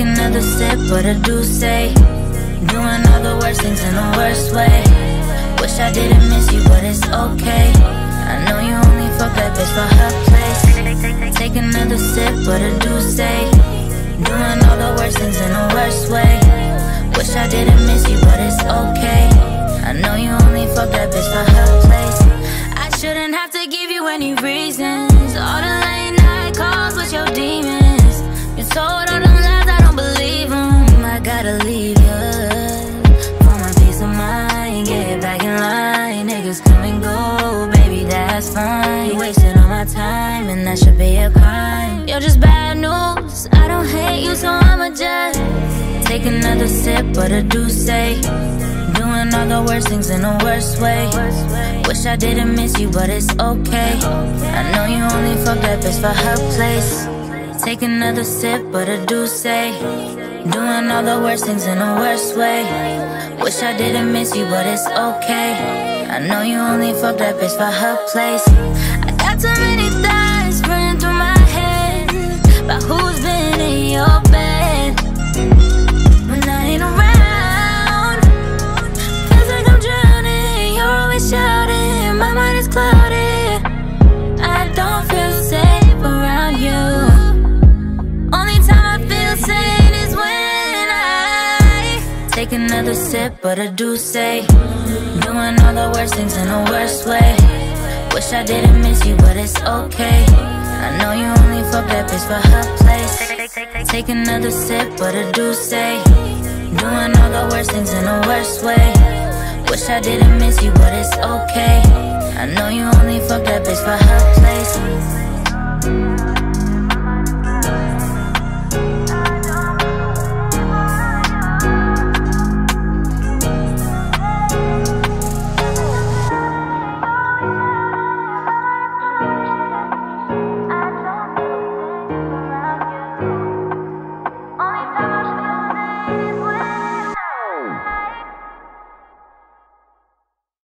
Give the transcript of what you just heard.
another sip, but I do say, doing all the worst things in the worst way. Wish I didn't miss you, but it's but I do say, doing all the worst things in the worst way. Wish I didn't miss you, but it's okay. I know you only fuck that bitch for her place. I shouldn't have to give you any reasons. All the late night calls with your demons. You told all them lies, I don't believe them. I gotta leave you for my peace of mind. Get back in line. Niggas come and go, baby, that's fine. My time, and that should be a crime. You're just bad news. I don't hate you, so I'ma just take another sip, but I do say. Doing all the worst things in the worst way. Wish I didn't miss you, but it's okay. I know you only fuck that bitch for her place. Take another sip, but I do say. Doing all the worst things in the worst way. Wish I didn't miss you, but it's okay. I know you only fuck that bitch for her place. Take another sip, but I do say, doing all the worst things in the worst way. Wish I didn't miss you, but it's okay. I know you only fuck that bitch for her place. Take another sip, but I do say, doing all the worst things in the worst way. Wish I didn't miss you, but it's okay. I know you only fuck that bitch for her place.